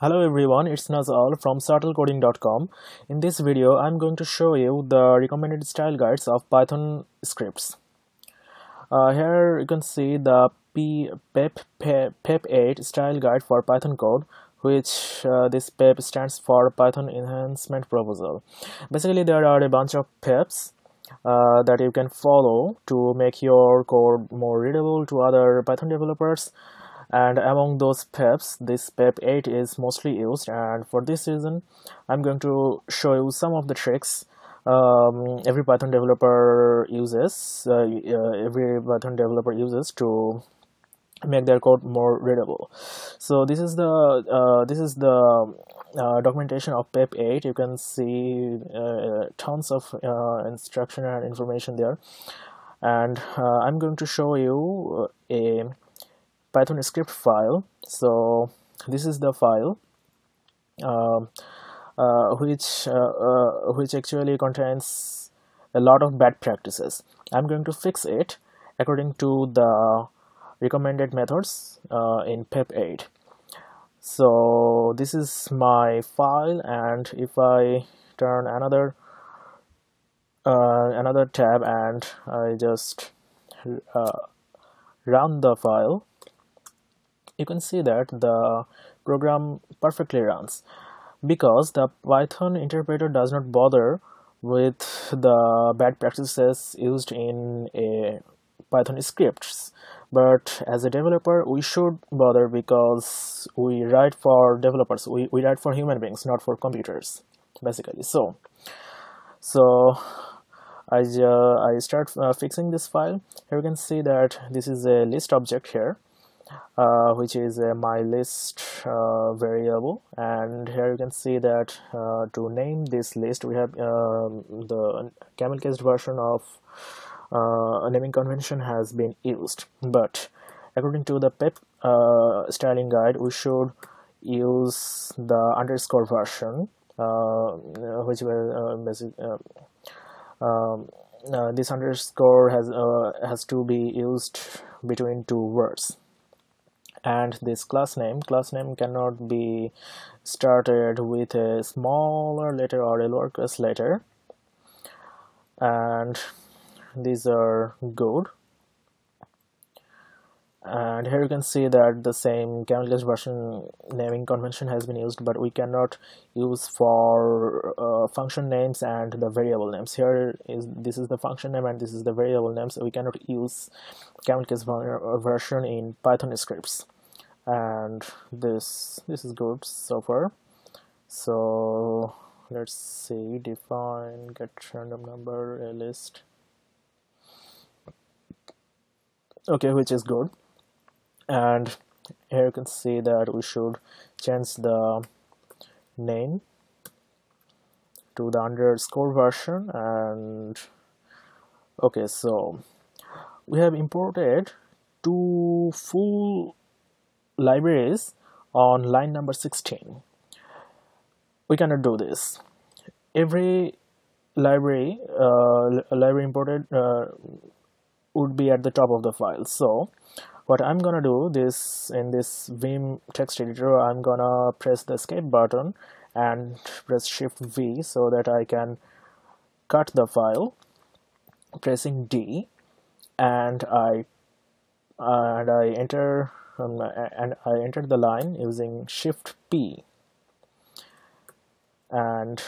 Hello everyone, it's Naz-Al from subtlecoding.com. In this video, I'm going to show you the recommended style guides of Python scripts. Uh, here you can see the P, PEP, PEP, PEP 8 style guide for Python code which uh, this PEP stands for Python Enhancement Proposal. Basically, there are a bunch of PEPs uh, that you can follow to make your code more readable to other Python developers and among those PEPs this PEP 8 is mostly used. And for this reason I'm going to show you some of the tricks um, every Python developer uses uh, uh, every Python developer uses to make their code more readable. So this is the uh, this is the uh, documentation of pep 8 you can see uh, tons of uh, instruction and information there. And i'm going to show you a python script file. So this is the file um, uh, which uh, uh, which actually contains a lot of bad practices. I'm going to fix it according to the recommended methods uh, in pep 8 so this is my file and if I turn another uh, another tab and I just uh, run the file you can see that the program perfectly runs. Because the Python interpreter does not bother with the bad practices used in a Python scripts. But as a developer we should bother because we write for developers. We, we write for human beings not for computers basically. So so I, uh, I start uh, fixing this file. Here you can see that this is a list object here uh, which is a my list uh, variable. And here you can see that uh, to name this list we have um, the camel case version of uh, naming convention has been used. But according to the pep uh, styling guide we should use the underscore version uh, which will um, this underscore has has to be used between two words and this class name. Class name cannot be started with a smaller letter or a lowercase letter. And these are good. And here you can see that the same camel version naming convention has been used but we cannot use for uh, function names and the variable names. Here is this is the function name and this is the variable name so we cannot use case version in python scripts and this this is good so far. So let's see define get random number a list. Okay which is good. And here you can see that we should change the name to the underscore version. And okay so we have imported two full libraries on line number 16 we cannot do this. Every library uh, library imported uh, would be at the top of the file. So what I'm gonna do this in this Vim text editor I'm gonna press the escape button and press shift V so that I can cut the file pressing D and I and I enter and I entered the line using shift P. And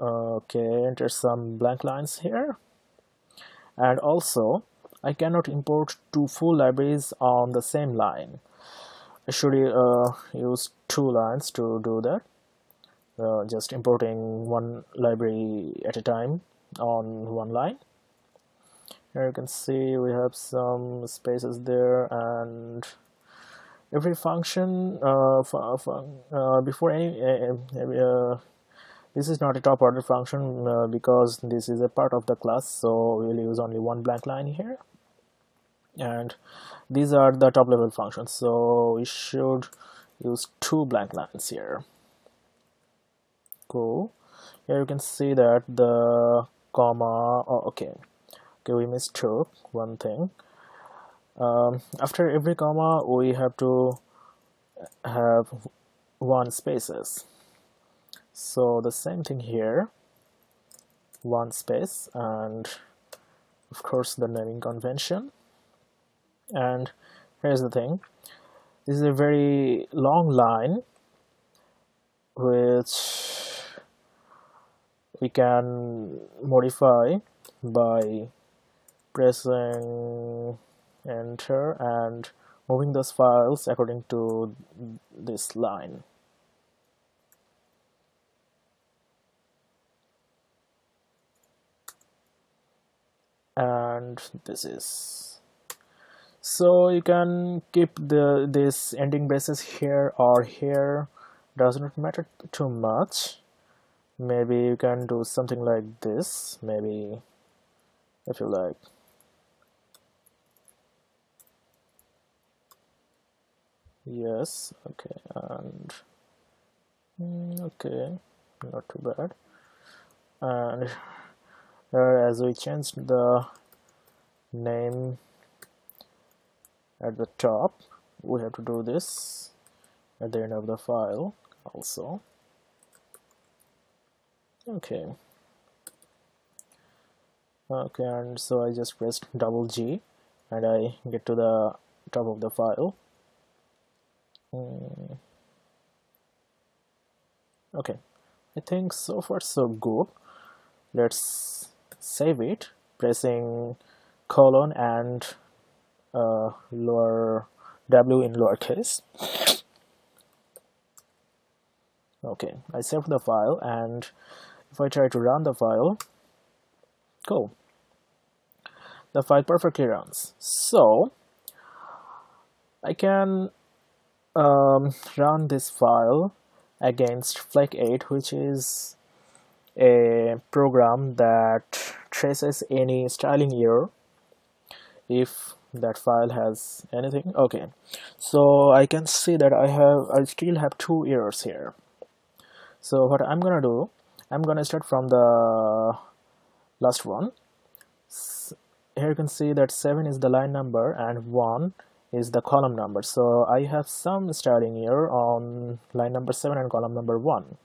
okay enter some blank lines here. And also I cannot import two full libraries on the same line. I should uh, use two lines to do that. Uh, just importing one library at a time on one line here you can see we have some spaces there and every function uh, uh, before any uh, this is not a top order function uh, because this is a part of the class so we'll use only one blank line here. And these are the top level functions so we should use two blank lines here. Cool. Here you can see that the comma oh, okay okay we mistook one thing. Um, after every comma we have to have one spaces. So the same thing here. One space and of course the naming convention. And here's the thing. This is a very long line which we can modify by pressing uh, enter and moving those files according to this line. And this is. So you can keep the this ending braces here or here. Does not matter too much. Maybe you can do something like this. Maybe if you like yes. Okay and mm, okay not too bad. And here as we changed the name at the top we have to do this at the end of the file also. Okay. Okay and so I just pressed double G and I get to the top of the file mm. okay. I think so far so good. Let's save it pressing colon and uh, lower w in lowercase. Okay. I saved the file and if I try to run the file cool. The file perfectly runs. So I can um, run this file against flake 8 which is a program that traces any styling error if that file has anything. Okay. So I can see that I have I still have two errors here. So what I'm gonna do I'm gonna start from the last one. Here you can see that 7 is the line number and 1 is the column number. So I have some styling here on line number 7 and column number 1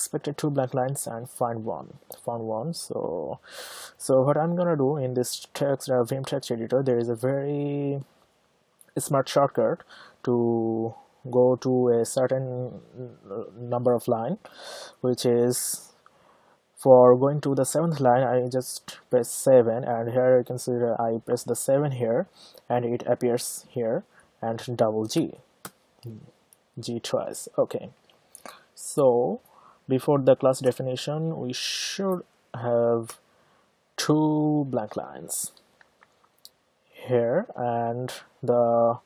expected two blank lines and find one. Found one so so what I'm gonna do in this text uh, Vim text editor there is a very smart shortcut to go to a certain number of line which is for going to the seventh line I just press 7 and here you can see that I press the 7 here and it appears here and double G. G twice. Okay. So before the class definition we should have two blank lines here and the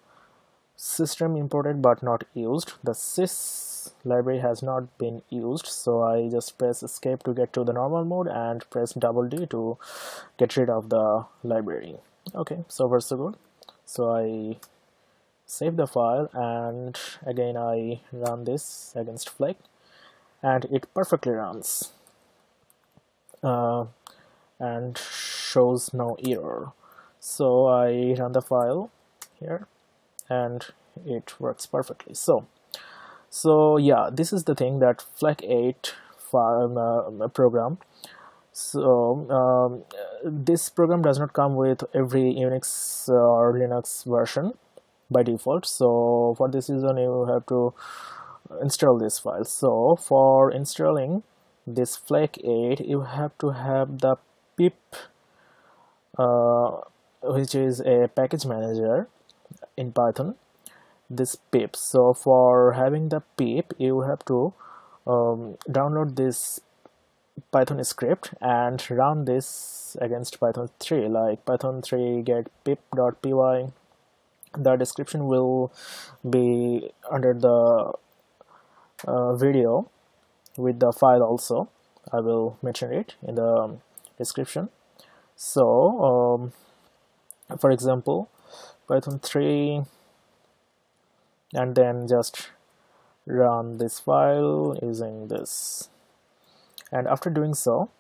system imported but not used. The sys library has not been used so I just press escape to get to the normal mode and press double D to get rid of the library. Okay so far so good. So I save the file and again I run this against flake and it perfectly runs uh, and shows no error. So I run the file here and it works perfectly. So so yeah this is the thing that flake 8 file, uh, program. So um, this program does not come with every Unix or Linux version by default. So for this reason you have to install this file. So for installing this flake 8 you have to have the pip uh, which is a package manager in Python this pip. So for having the pip you have to um, download this python script and run this against python 3 like python 3 get pip.py the description will be under the uh, video with the file also. I will mention it in the description. So um, for example python 3 and then just run this file using this. And after doing so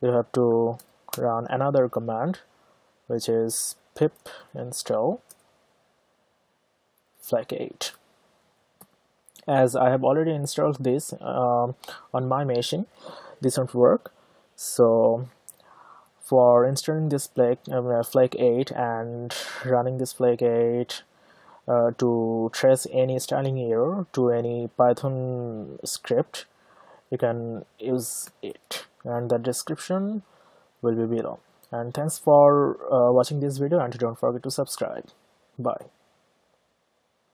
you have to run another command which is pip install flake 8 as I have already installed this uh, on my machine this won't work. So for installing this flake, uh, flake 8 and running this flake 8 uh, to trace any styling error to any python script you can use it. And the description will be below. And thanks for uh, watching this video and don't forget to subscribe. Bye